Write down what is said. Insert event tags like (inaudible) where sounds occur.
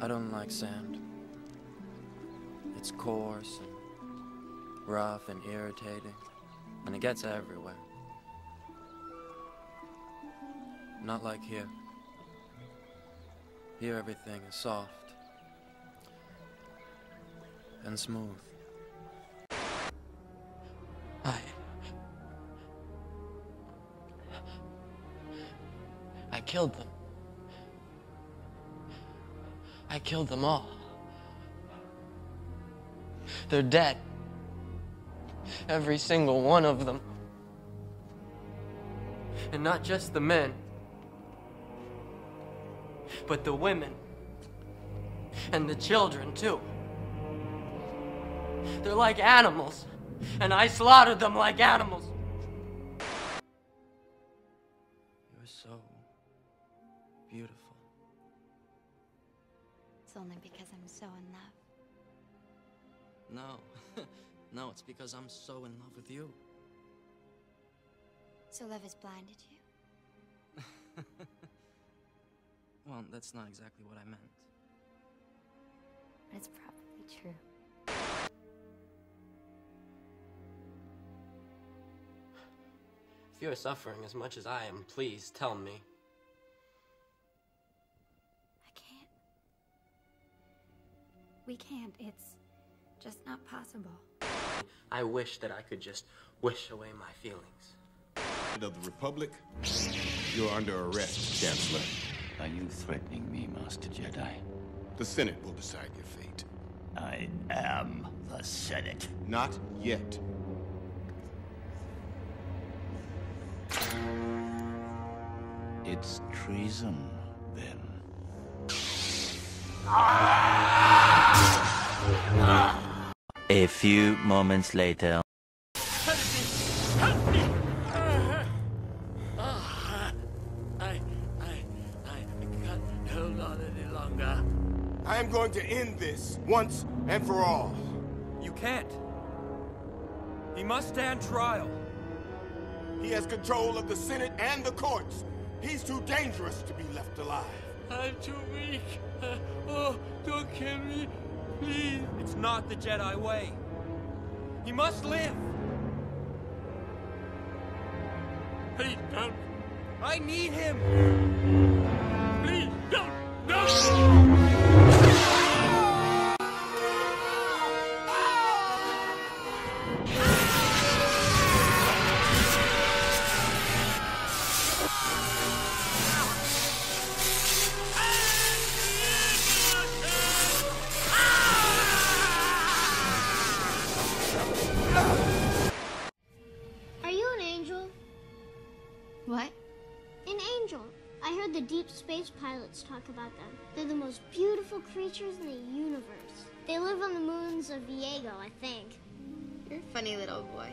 I don't like sand. It's coarse and rough and irritating, and it gets everywhere. Not like here. Here everything is soft and smooth. I. I killed them. I killed them all. They're dead. Every single one of them. And not just the men, but the women. And the children, too. They're like animals, and I slaughtered them like animals. You're so beautiful. It's only because I'm so in love. No, (laughs) no, it's because I'm so in love with you. So love has blinded you? (laughs) Well, that's not exactly what I meant. But it's probably true. If you're suffering as much as I am, please tell me. We can't. It's just not possible. I wish that I could just wish away my feelings. of the Republic, you're under arrest, Chancellor. Are you threatening me, Master Jedi? The Senate will decide your fate. I am the Senate. Not yet. It's treason, then. Ah! A few moments later. I, I, I can't hold on any longer. I am going to end this once and for all. You can't. He must stand trial. He has control of the Senate and the courts. He's too dangerous to be left alive. I'm too weak. Uh, oh, don't kill me, It's not the Jedi way. He must live. Please don't. I need him. Please don't. No. I heard the deep space pilots talk about them. They're the most beautiful creatures in the universe. They live on the moons of Iego, I think. You're a funny little boy.